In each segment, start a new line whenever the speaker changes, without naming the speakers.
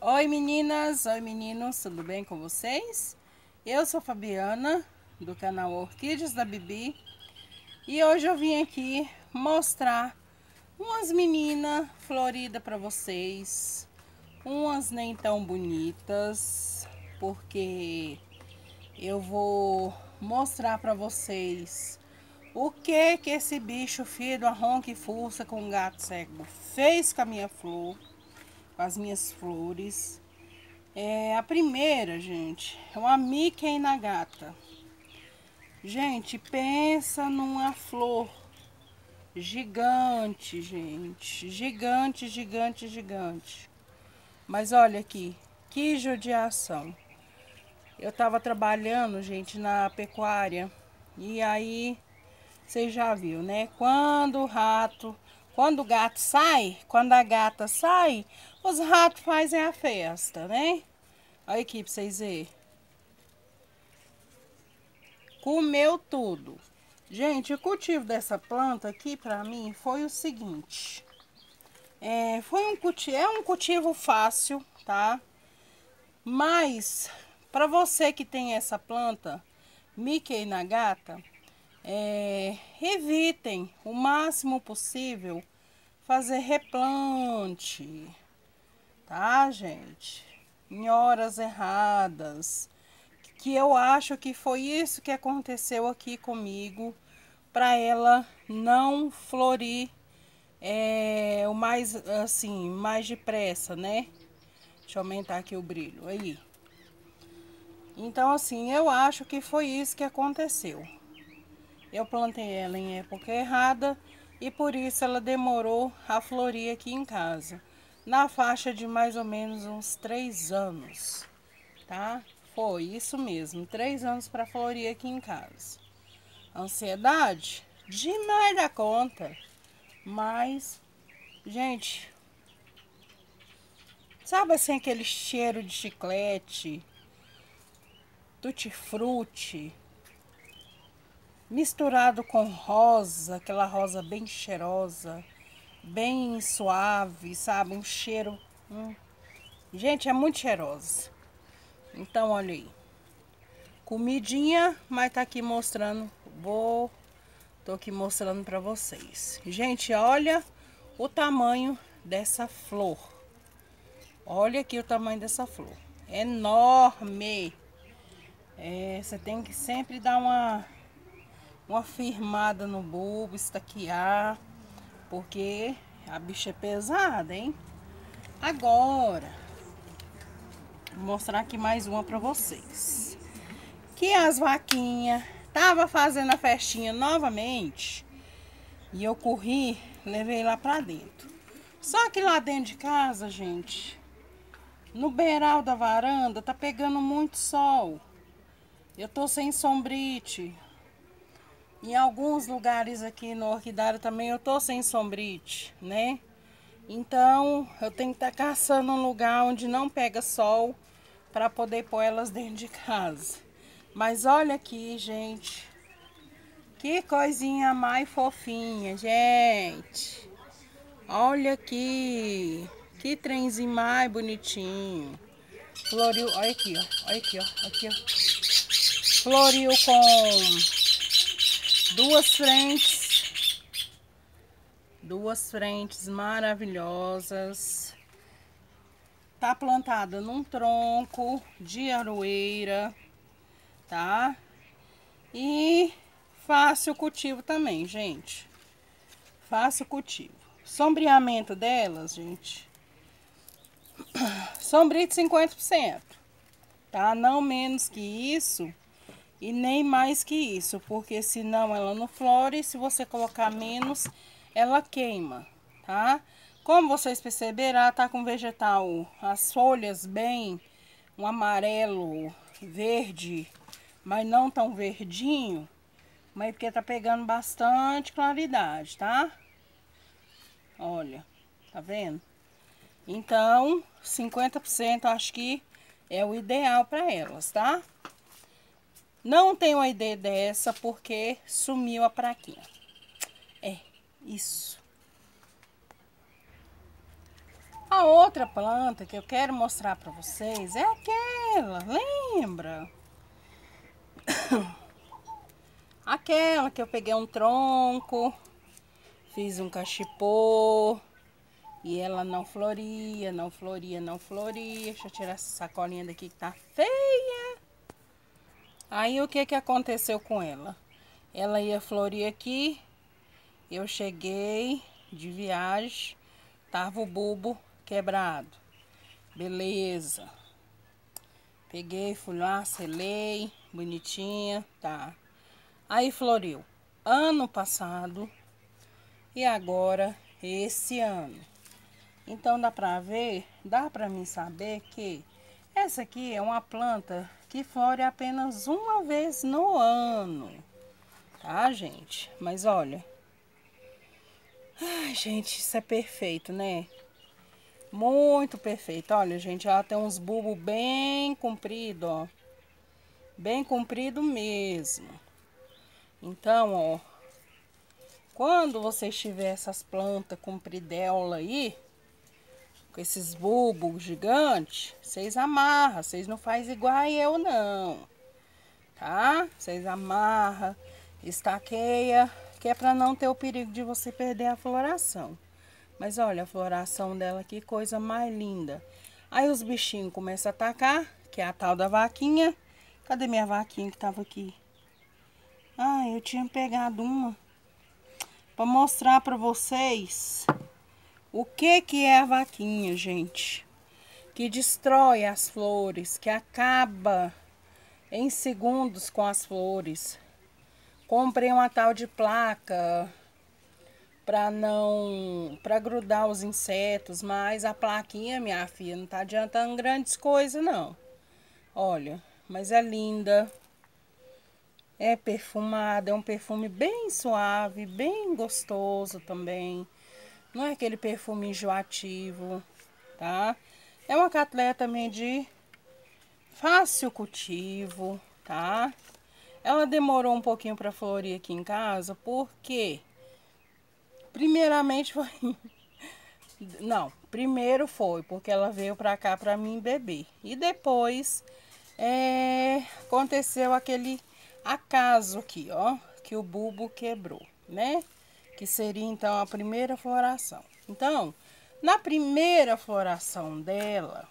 Oi meninas, oi meninos, tudo bem com vocês? Eu sou Fabiana, do canal Orquídeas da Bibi. E hoje eu vim aqui mostrar umas meninas floridas para vocês. Umas nem tão bonitas, porque eu vou mostrar para vocês o que que esse bicho filho a e fuça com gato cego fez com a minha flor as minhas flores. É, a primeira, gente, é uma Mickey na gata. Gente, pensa numa flor gigante, gente. Gigante, gigante, gigante. Mas olha aqui, que judiação. Eu tava trabalhando, gente, na pecuária. E aí, você já viu, né? Quando o rato quando o gato sai, quando a gata sai, os ratos fazem a festa, né? Olha aqui pra vocês verem. Comeu tudo. Gente, o cultivo dessa planta aqui pra mim foi o seguinte. É, foi um cultivo, é um cultivo fácil, tá? Mas, para você que tem essa planta, Mickey na gata, é, evitem o máximo possível fazer replante, tá, gente? Em horas erradas. Que eu acho que foi isso que aconteceu aqui comigo, para ela não florir é, o mais, assim, mais depressa, né? Deixa eu aumentar aqui o brilho, aí. Então, assim, eu acho que foi isso que aconteceu. Eu plantei ela em época errada e por isso ela demorou a florir aqui em casa. Na faixa de mais ou menos uns três anos, tá? Foi isso mesmo, três anos para florir aqui em casa. Ansiedade? Demais da conta. Mas, gente, sabe assim aquele cheiro de chiclete, tutti-frutti, misturado com rosa, aquela rosa bem cheirosa, bem suave, sabe? Um cheiro. Hum. Gente, é muito cheirosa. Então, olha aí. Comidinha, mas tá aqui mostrando. Vou. Tô aqui mostrando pra vocês. Gente, olha o tamanho dessa flor. Olha aqui o tamanho dessa flor. Enorme. É, você tem que sempre dar uma uma firmada no bulbo, estaquear, porque a bicha é pesada, hein? Agora, vou mostrar aqui mais uma pra vocês. Que as vaquinhas tava fazendo a festinha novamente e eu corri, levei lá pra dentro. Só que lá dentro de casa, gente, no beiral da varanda tá pegando muito sol. Eu tô sem sombrite, em alguns lugares aqui no orquidário também eu tô sem sombrite, né? Então eu tenho que estar tá caçando um lugar onde não pega sol para poder pôr elas dentro de casa. Mas olha aqui, gente. Que coisinha mais fofinha, gente. Olha aqui. Que trenzinho mais bonitinho. Floriu, olha aqui, ó. Olha aqui, ó. Aqui, ó. Floriu com duas frentes, duas frentes maravilhosas. Tá plantada num tronco de aroeira, tá? E fácil cultivo também, gente. Fácil cultivo. Sombreamento delas, gente. Sombrio de 50%, tá? Não menos que isso e nem mais que isso, porque senão ela não flore, se você colocar menos, ela queima, tá? Como vocês perceberam, ela tá com vegetal, as folhas bem, um amarelo, verde, mas não tão verdinho, mas porque tá pegando bastante claridade, tá? Olha, tá vendo? Então, 50% acho que é o ideal para elas, tá? Não tenho a ideia dessa porque sumiu a praquinha. É, isso. A outra planta que eu quero mostrar para vocês é aquela, lembra? Aquela que eu peguei um tronco, fiz um cachipô e ela não floria, não floria, não floria. Deixa eu tirar essa sacolinha daqui que tá feia. Aí o que que aconteceu com ela? Ela ia florir aqui, eu cheguei de viagem, tava o bulbo quebrado. Beleza. Peguei, fui lá, selei, bonitinha, tá. Aí floriu ano passado e agora esse ano. Então dá pra ver, dá pra mim saber que essa aqui é uma planta que flore apenas uma vez no ano. Tá, gente? Mas olha. Ai, gente, isso é perfeito, né? Muito perfeito. Olha, gente, ela tem uns bulbos bem comprido, ó. Bem comprido mesmo. Então, ó, quando você tiver essas plantas compridela aí, com esses bulbos gigantes, vocês amarram, vocês não faz igual eu não, tá? Vocês amarra, estaqueia, que é para não ter o perigo de você perder a floração. Mas olha a floração dela, que coisa mais linda. Aí os bichinhos começam a atacar, que é a tal da vaquinha. Cadê minha vaquinha que tava aqui? Ah, eu tinha pegado uma para mostrar para vocês o que que é a vaquinha, gente. Que destrói as flores, que acaba em segundos com as flores. Comprei uma tal de placa para não para grudar os insetos, mas a plaquinha, minha filha, não tá adiantando grandes coisas não. Olha, mas é linda. É perfumada, é um perfume bem suave, bem gostoso também. Não é aquele perfume enjoativo, tá? É uma catlé também de fácil cultivo, tá? Ela demorou um pouquinho para florir aqui em casa, porque primeiramente foi Não, primeiro foi porque ela veio para cá para mim beber. E depois é, aconteceu aquele acaso aqui, ó, que o bulbo quebrou, né? Que seria então a primeira floração. Então, na primeira floração dela,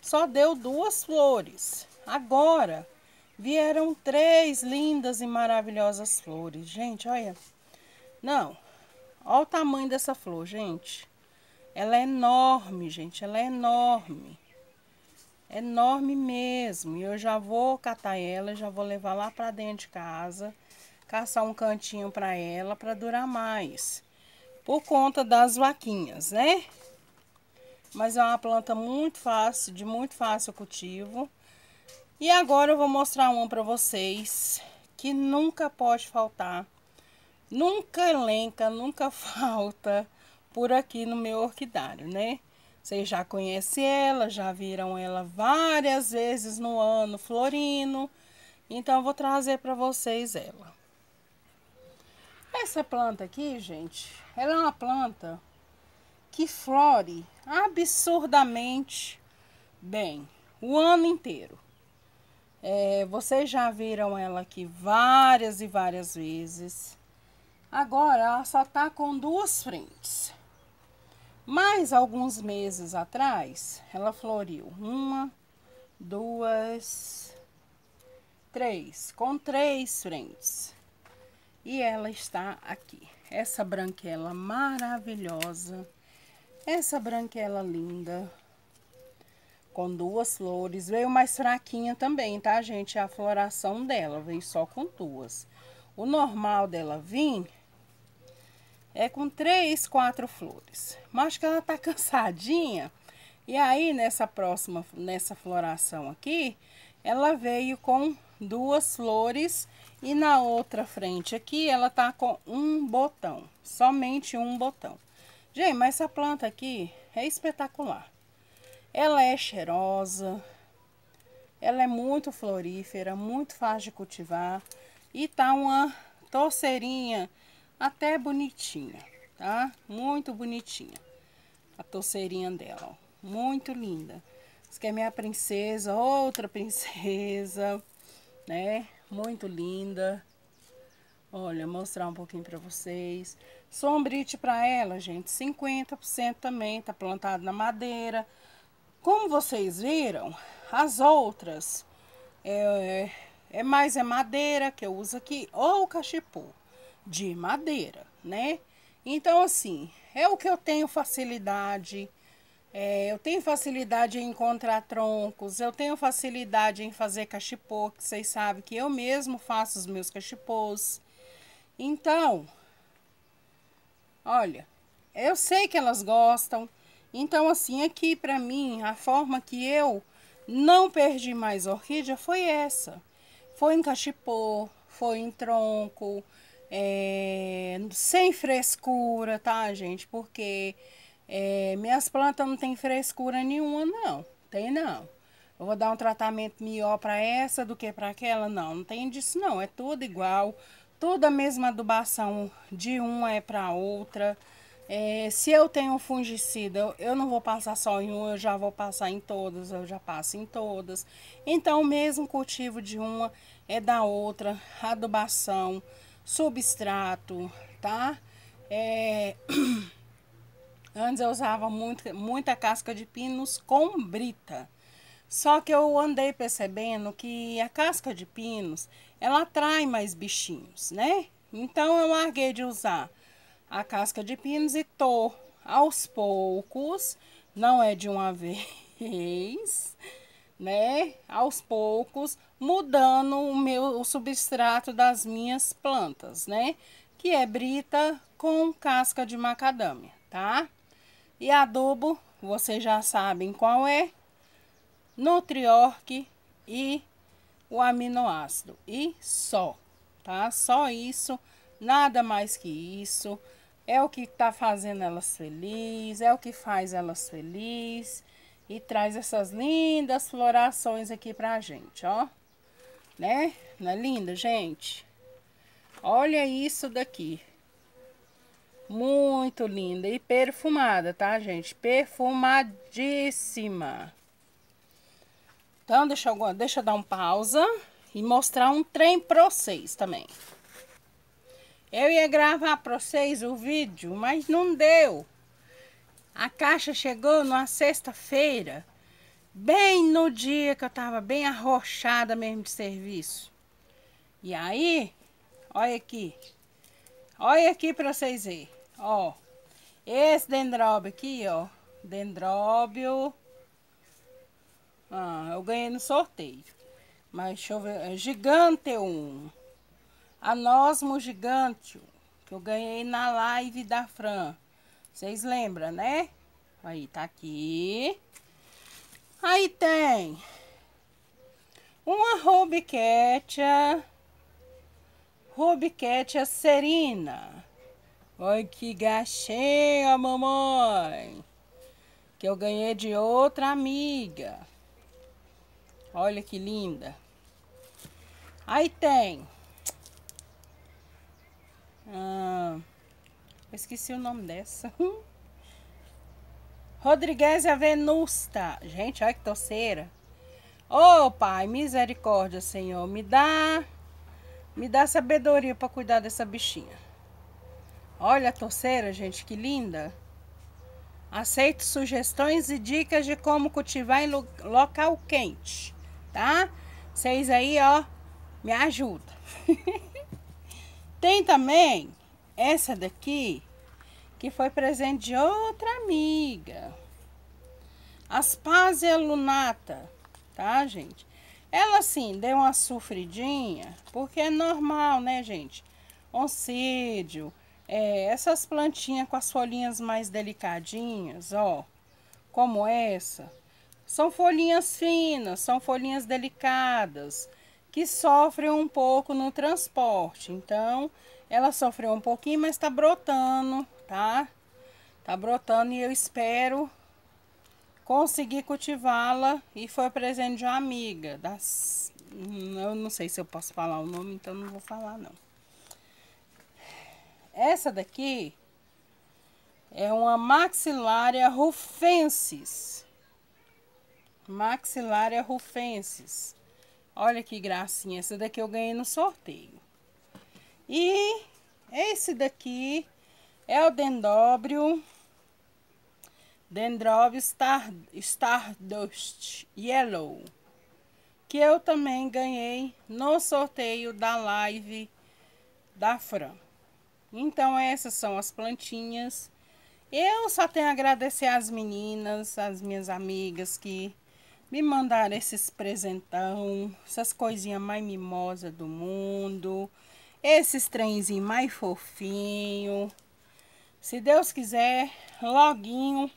só deu duas flores. Agora, vieram três lindas e maravilhosas flores. Gente, olha. Não, olha o tamanho dessa flor, gente. Ela é enorme, gente, ela é enorme enorme mesmo. E eu já vou catar ela, já vou levar lá para dentro de casa, caçar um cantinho para ela para durar mais. Por conta das vaquinhas, né? Mas é uma planta muito fácil, de muito fácil cultivo. E agora eu vou mostrar uma para vocês que nunca pode faltar. Nunca elenca, nunca falta por aqui no meu orquidário, né? Vocês já conhecem ela, já viram ela várias vezes no ano florino. Então, eu vou trazer para vocês ela. Essa planta aqui, gente, ela é uma planta que flore absurdamente bem o ano inteiro. É, vocês já viram ela aqui várias e várias vezes. Agora, ela só tá com duas frentes. Mas alguns meses atrás, ela floriu uma, duas, três, com três frentes. E ela está aqui. Essa branquela maravilhosa, essa branquela linda, com duas flores. Veio mais fraquinha também, tá, gente? A floração dela veio só com duas. O normal dela vir é com três, quatro flores. Mas acho que ela tá cansadinha. E aí, nessa próxima, nessa floração aqui, ela veio com duas flores e na outra frente aqui ela tá com um botão, somente um botão. Gente, mas essa planta aqui é espetacular. Ela é cheirosa, ela é muito florífera, muito fácil de cultivar e tá uma torceirinha até bonitinha, tá? Muito bonitinha. A torceirinha dela, ó. Muito linda. Essa aqui é minha princesa, outra princesa, né? Muito linda. Olha, mostrar um pouquinho pra vocês. Sombrite pra ela, gente, 50% também, tá plantado na madeira. Como vocês viram, as outras é, é mais é madeira que eu uso aqui, ou cachepô de madeira, né? Então, assim, é o que eu tenho facilidade. É, eu tenho facilidade em encontrar troncos, eu tenho facilidade em fazer cachepô, que vocês sabem que eu mesmo faço os meus cachepôs. Então, olha, eu sei que elas gostam. Então, assim, aqui pra mim, a forma que eu não perdi mais orquídea foi essa. Foi em cachepô, foi em tronco, é, sem frescura, tá, gente? Porque é, minhas plantas não tem frescura nenhuma, não. Tem não. Eu vou dar um tratamento melhor para essa do que para aquela? Não, não tem disso não. É tudo igual. Toda a mesma adubação de uma é para outra. É, se eu tenho fungicida, eu, eu não vou passar só em uma, eu já vou passar em todas, eu já passo em todas. Então, o mesmo cultivo de uma é da outra, adubação, substrato, tá? É... Antes eu usava muito, muita casca de pinos com brita. Só que eu andei percebendo que a casca de pinos, ela atrai mais bichinhos, né? Então eu larguei de usar a casca de pinos e tô aos poucos, não é de uma vez, né? Aos poucos, mudando o meu o substrato das minhas plantas, né? Que é brita com casca de macadâmia, tá? E adubo, vocês já sabem qual é, Nutriorc e o aminoácido. E só, tá? Só isso, nada mais que isso. É o que está fazendo elas felizes, é o que faz elas felizes e traz essas lindas florações aqui pra gente, ó. Né? Não é linda, gente? Olha isso daqui. Muito linda e perfumada, tá, gente? Perfumadíssima. Então, deixa eu, deixa eu dar um pausa e mostrar um trem pra vocês também. Eu ia gravar para vocês o vídeo, mas não deu. A caixa chegou numa sexta-feira, bem no dia que eu tava bem arrochada mesmo de serviço. E aí, olha aqui. Olha aqui para vocês verem. Ó, esse dendróbio aqui, ó. Dendróbio. Ah, eu ganhei no sorteio. Mas deixa eu ver. É gigante um anosmo gigante, que eu ganhei na live da Fran. Vocês lembram, né? Aí, tá aqui. Aí tem uma rubiquetia, rubiquetia serina. Olha que gatinha, mamãe. Que eu ganhei de outra amiga. Olha que linda. Aí tem ah, eu esqueci o nome dessa. Rodrigues Avenusta. Gente, olha que torceira. Ô, oh, Pai, misericórdia, Senhor. Me dá, me dá sabedoria para cuidar dessa bichinha. Olha a torceira, gente, que linda. Aceito sugestões e dicas de como cultivar em local quente, tá? Vocês aí, ó, me ajudam. Tem também essa daqui, que foi presente de outra amiga. Aspásia lunata, tá, gente? Ela, assim, deu uma sofridinha, porque é normal, né, gente? Oncídio, é, essas plantinhas com as folhinhas mais delicadinhas, ó, como essa, são folhinhas finas, são folhinhas delicadas que sofrem um pouco no transporte. Então, ela sofreu um pouquinho, mas tá brotando, tá? Tá brotando e eu espero conseguir cultivá-la. E foi presente de uma amiga. Das... Eu não sei se eu posso falar o nome, então não vou falar não. Essa daqui É uma maxilária rufensis. Maxilária rufensis. Olha que gracinha. Essa daqui eu ganhei no sorteio. E esse daqui é o dendróbio. Dendróbio Star, Stardust Yellow. Que eu também ganhei no sorteio da live da Fran. Então, essas são as plantinhas. Eu só tenho a agradecer às meninas, às minhas amigas que me mandaram esses presentão, essas coisinhas mais mimosas do mundo, esses trenzinhos mais fofinho. Se Deus quiser, loguinho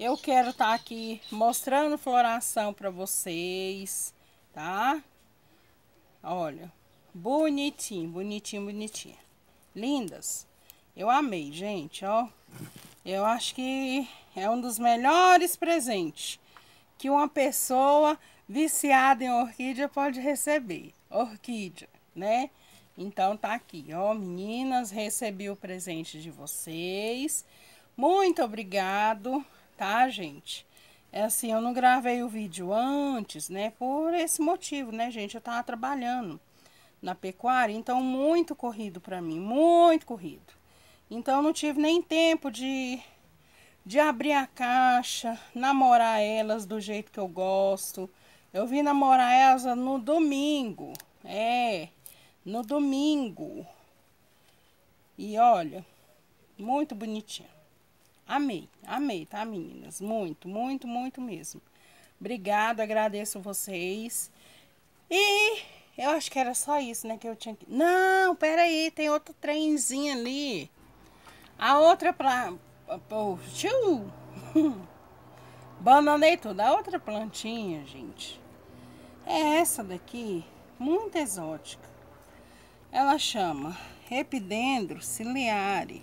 eu quero estar tá aqui mostrando floração para vocês, tá? Olha, bonitinho, bonitinho, bonitinho. Lindas. Eu amei, gente, ó. Eu acho que é um dos melhores presentes que uma pessoa viciada em orquídea pode receber. Orquídea, né? Então tá aqui, ó, meninas, recebi o presente de vocês. Muito obrigado, tá, gente? É assim, eu não gravei o vídeo antes, né? Por esse motivo, né, gente? Eu tava trabalhando na pecuária, então muito corrido para mim, muito corrido. Então não tive nem tempo de de abrir a caixa, namorar elas do jeito que eu gosto. Eu vim namorar elas no domingo. É, no domingo. E olha, muito bonitinha. Amei, amei, tá, meninas? Muito, muito, muito mesmo. Obrigada, agradeço vocês. E eu acho que era só isso, né, que eu tinha que... Não, peraí, tem outro trenzinho ali. A outra pra... Oh! Bananei tudo. A outra plantinha, gente, é essa daqui, muito exótica. Ela chama Epidendro ciliare.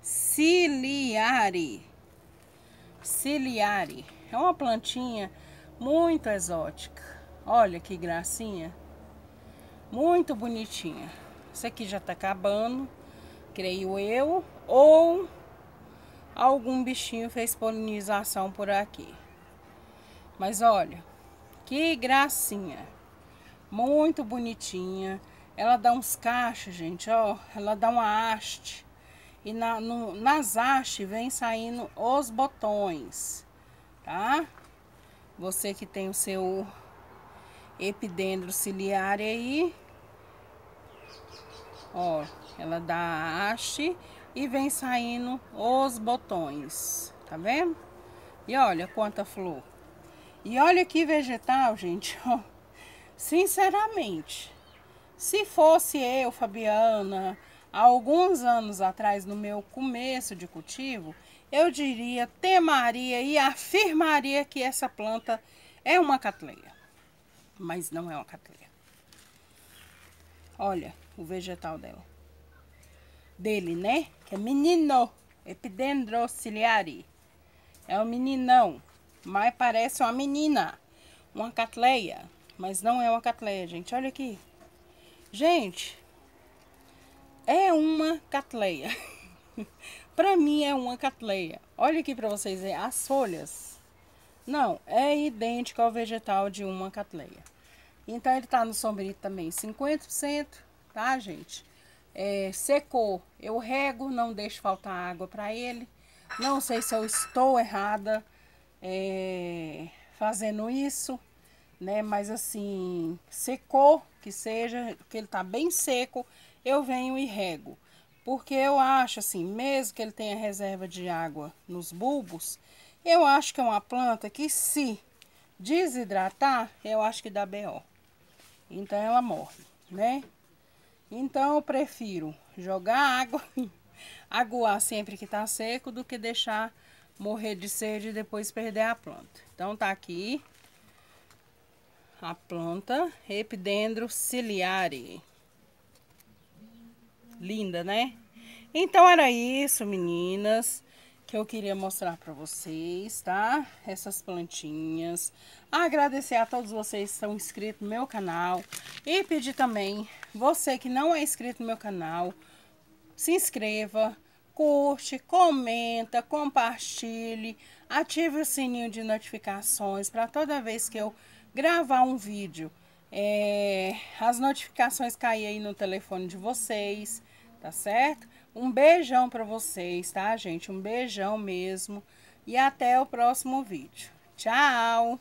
Ciliare. Ciliare. É uma plantinha muito exótica. Olha que gracinha. Muito bonitinha. Isso aqui já tá acabando, creio eu. Ou algum bichinho fez polinização por aqui. Mas olha, que gracinha. Muito bonitinha. Ela dá uns cachos, gente, ó. Ela dá uma haste. E na, no, nas hastes vem saindo os botões, tá? Você que tem o seu epidendro ciliar aí, Ó, ela dá haste e vem saindo os botões, tá vendo? E olha quanta flor. E olha que vegetal, gente, ó. Sinceramente, se fosse eu, Fabiana, há alguns anos atrás, no meu começo de cultivo, eu diria, temaria e afirmaria que essa planta é uma catleia. Mas não é uma catleia. Olha, o vegetal dela. Dele, né? Que é menino. Epidendrociliare. É um meninão. Mas parece uma menina. Uma catleia. Mas não é uma catleia, gente. Olha aqui. Gente. É uma catleia. pra mim é uma catleia. Olha aqui pra vocês verem. As folhas. Não, é idêntico ao vegetal de uma catleia. Então ele tá no sombrito também 50% tá, gente? É, secou, eu rego, não deixo faltar água para ele. Não sei se eu estou errada é, fazendo isso, né? Mas assim, secou, que seja, que ele tá bem seco, eu venho e rego. Porque eu acho assim, mesmo que ele tenha reserva de água nos bulbos, eu acho que é uma planta que se desidratar, eu acho que dá BO. Então ela morre, né? Então eu prefiro jogar água, aguar sempre que tá seco, do que deixar morrer de sede e depois perder a planta. Então tá aqui a planta Epidendro ciliare. Linda, né? Então era isso, meninas que eu queria mostrar para vocês, tá? Essas plantinhas. Agradecer a todos vocês que estão inscritos no meu canal. E pedir também, você que não é inscrito no meu canal, se inscreva, curte, comenta, compartilhe, ative o sininho de notificações para toda vez que eu gravar um vídeo, é, as notificações caírem aí no telefone de vocês, tá certo? Um beijão para vocês, tá, gente? Um beijão mesmo. E até o próximo vídeo. Tchau!